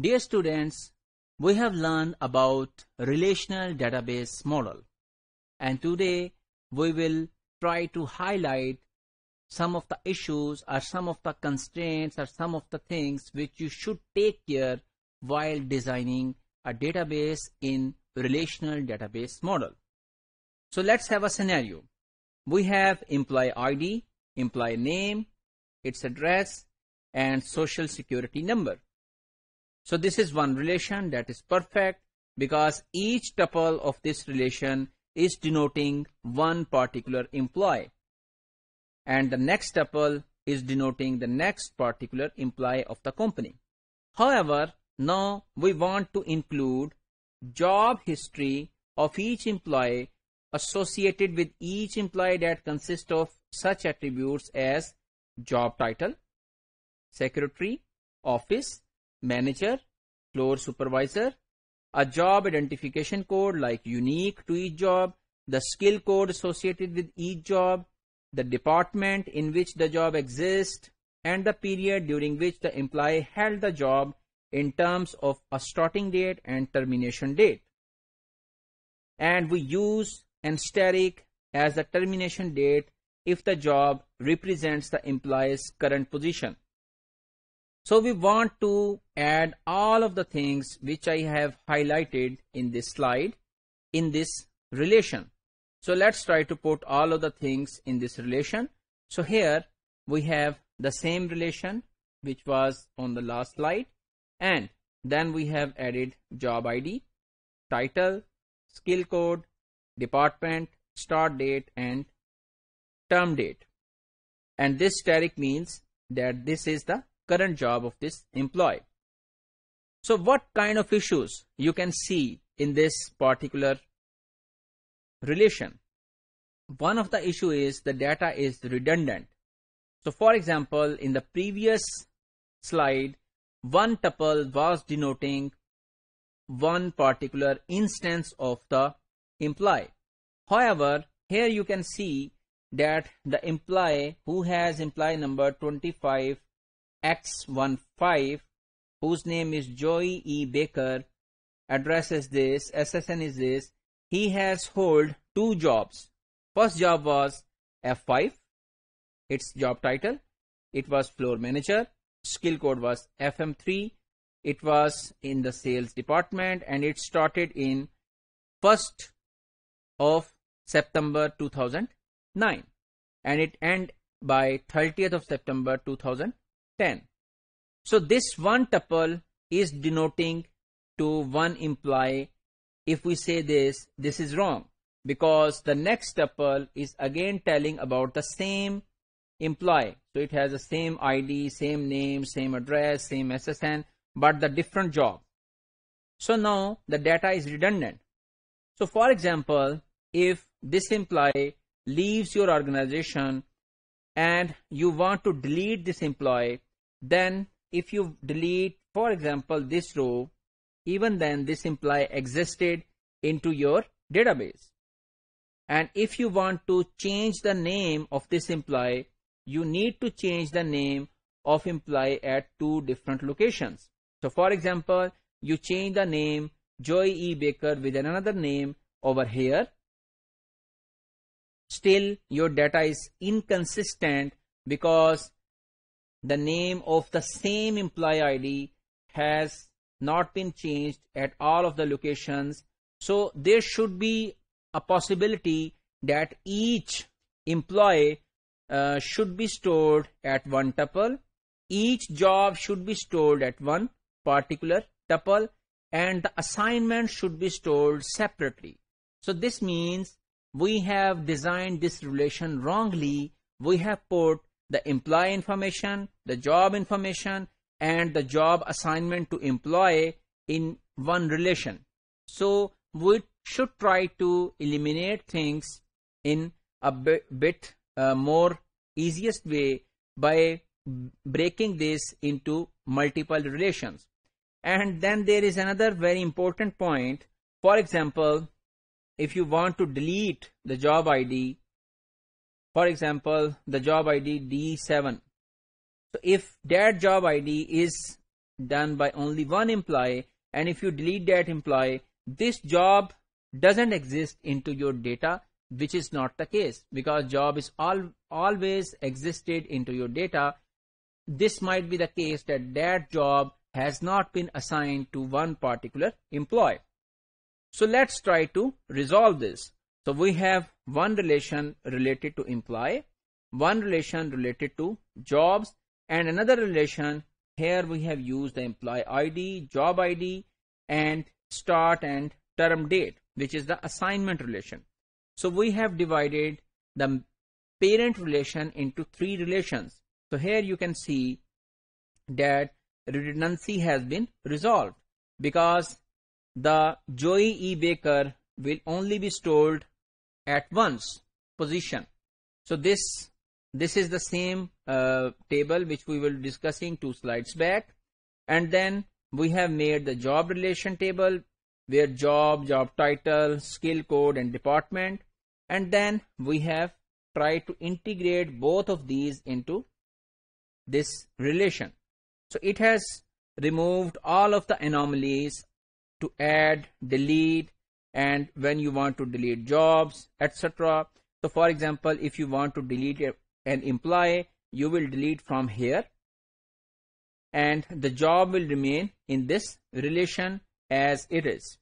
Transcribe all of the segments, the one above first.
Dear students, we have learned about relational database model and today we will try to highlight some of the issues or some of the constraints or some of the things which you should take care while designing a database in relational database model. So let's have a scenario. We have employee ID, employee name, its address and social security number. So this is one relation that is perfect because each tuple of this relation is denoting one particular employee and the next tuple is denoting the next particular employee of the company. However, now we want to include job history of each employee associated with each employee that consists of such attributes as job title, secretary, office, manager, floor supervisor, a job identification code like unique to each job, the skill code associated with each job, the department in which the job exists, and the period during which the employee held the job in terms of a starting date and termination date. And we use asterisk as the termination date if the job represents the employee's current position. So we want to add all of the things which I have highlighted in this slide in this relation. So let's try to put all of the things in this relation. So here we have the same relation which was on the last slide and then we have added job ID, title, skill code, department, start date and term date. And this asterisk means that this is the current job of this employee. So what kind of issues you can see in this particular relation. One of the issue is the data is redundant. So for example, in the previous slide, one tuple was denoting one particular instance of the employee. However, here you can see that the employee who has employee number 25X15 whose name is Joey E. Baker address is this, SSN is this, he has hold two jobs. First job was F5, its job title. It was floor manager. Skill code was FM3. It was in the sales department and it started in 1st of September 2009 and it end by 30th of September 2010. So this one tuple is denoting to one employee if we say this, this is wrong because the next tuple is again telling about the same employee. So it has the same ID, same name, same address, same SSN, but the different job. So now the data is redundant. So for example, if this employee leaves your organization and you want to delete this employee, then if you delete, for example, this row, even then this imply existed into your database. And if you want to change the name of this imply you need to change the name of imply at two different locations. So for example, you change the name Joy E. Baker with another name over here. Still, your data is inconsistent because the name of the same employee ID has not been changed at all of the locations. So there should be a possibility that each employee uh, should be stored at one tuple. Each job should be stored at one particular tuple and the assignment should be stored separately. So this means we have designed this relation wrongly. We have put the employee information, the job information and the job assignment to employee in one relation. So we should try to eliminate things in a bit, bit uh, more easiest way by breaking this into multiple relations. And then there is another very important point. For example, if you want to delete the job ID, for example, the job ID D7. So if that job ID is done by only one employee and if you delete that employee this job doesn't exist into your data which is not the case because job is all always existed into your data. This might be the case that that job has not been assigned to one particular employee. So let's try to resolve this so we have one relation related to employee one relation related to jobs and another relation here we have used the employee id job id and start and term date which is the assignment relation so we have divided the parent relation into three relations so here you can see that redundancy has been resolved because the Joey E. Baker will only be stored at once position. So this this is the same uh, table which we were discussing two slides back and then we have made the job relation table where job, job title, skill code and department and then we have tried to integrate both of these into this relation. So it has removed all of the anomalies to add, delete and when you want to delete jobs etc. So for example if you want to delete an employee you will delete from here and the job will remain in this relation as it is.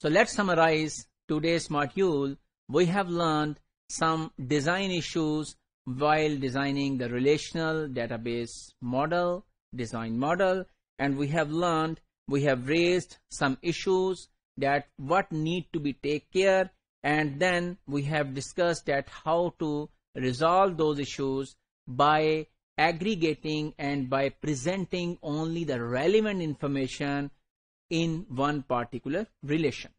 So let's summarize today's module. We have learned some design issues while designing the relational database model, design model, and we have learned, we have raised some issues that what need to be take care and then we have discussed that how to resolve those issues by aggregating and by presenting only the relevant information in one particular relation.